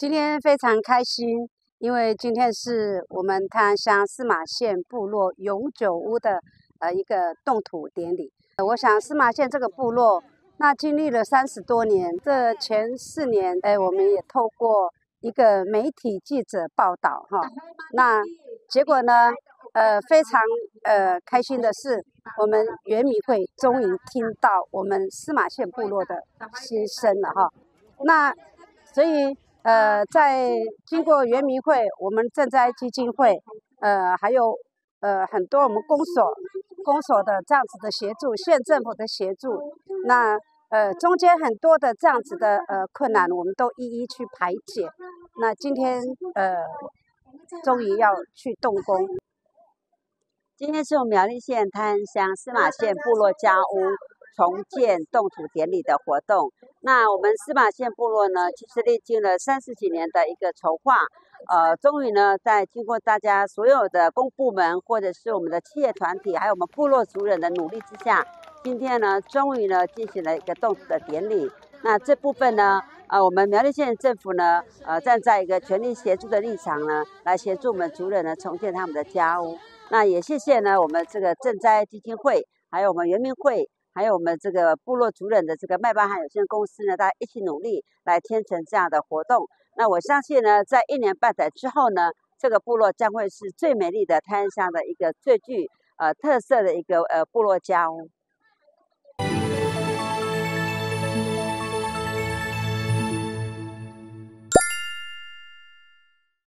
今天非常开心，因为今天是我们泰安乡司马县部落永久屋的呃一个动土典礼。我想司马县这个部落，那经历了三十多年，这前四年，哎，我们也透过一个媒体记者报道哈，那结果呢，呃，非常呃开心的是，我们原民会终于听到我们司马县部落的心声了哈，那所以。呃，在经过原民会、我们赈灾基金会，呃，还有呃很多我们公所、公所的这样子的协助，县政府的协助，那呃中间很多的这样子的呃困难，我们都一一去排解。那今天呃，终于要去动工。今天是我们苗栗县泰安乡司马县部落家屋。重建动土典礼的活动，那我们司马县部落呢，其实历经了三十几年的一个筹划，呃，终于呢，在经过大家所有的公部门或者是我们的企业团体，还有我们部落族人的努力之下，今天呢，终于呢，进行了一个动土的典礼。那这部分呢，呃，我们苗栗县政府呢，呃，站在一个全力协助的立场呢，来协助我们族人呢重建他们的家屋。那也谢谢呢，我们这个赈灾基金会，还有我们原民会。还有我们这个部落主人的这个麦巴汉有限公司呢，大家一起努力来天成这样的活动。那我相信呢，在一年半载之后呢，这个部落将会是最美丽的泰安乡的一个最具呃特色的一个呃部落家。哦。